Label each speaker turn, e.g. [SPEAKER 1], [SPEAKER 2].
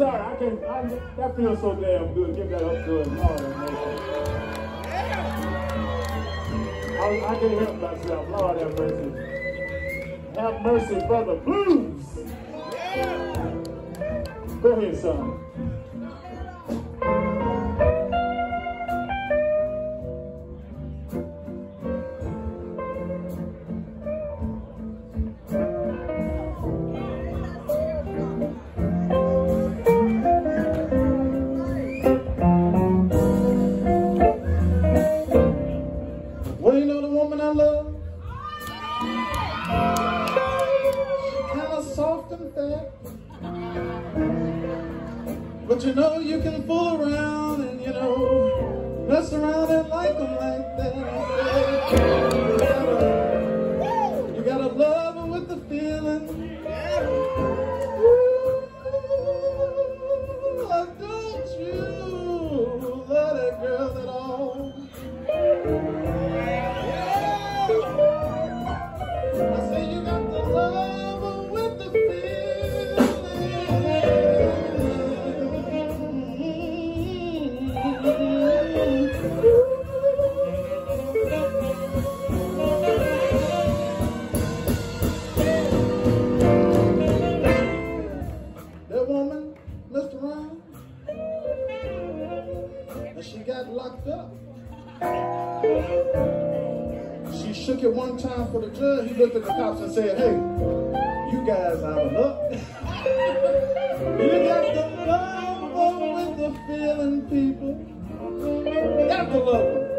[SPEAKER 1] that feels so damn good. Give that up to him. I, I can't help myself. Lord have mercy. Have mercy, brother Blues. Go ahead, son.
[SPEAKER 2] Woman I love? Kind of soft and fat. But you know you can fool around and you know mess around and like them like that. One time for the judge. He looked at the cops and said, hey, you guys out of luck. you got the love with the feeling, people. Got the love.